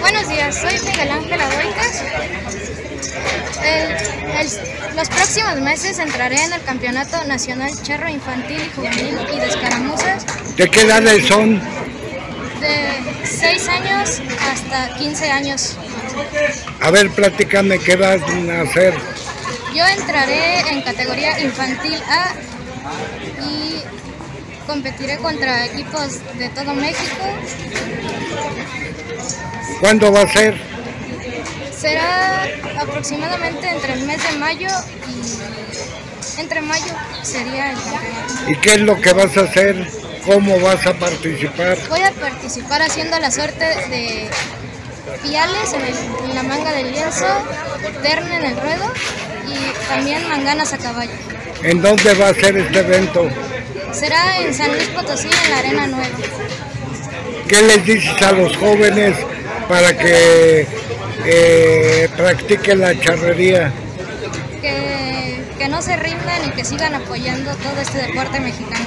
Buenos días, soy Miguel Ángel el- los próximos meses entraré en el Campeonato Nacional Charro Infantil y Juvenil y de Escaramuzas ¿De qué edades son? de 6 años hasta 15 años. A ver, platícame qué vas a hacer. Yo entraré en categoría infantil A y competiré contra equipos de todo México. ¿Cuándo va a ser? Será aproximadamente entre el mes de mayo y entre mayo sería el campeonato. ¿Y qué es lo que vas a hacer? ¿Cómo vas a participar? Voy a participar haciendo la suerte de piales en, el- en la manga del lienzo, terna en el ruedo y también manganas a caballo. ¿En dónde va a ser este evento? Será en San Luis Potosí, en la Arena Nueva. ¿Qué les dices a los jóvenes para que eh, practiquen la charrería? Que, que no se rindan y que sigan apoyando todo este deporte mexicano.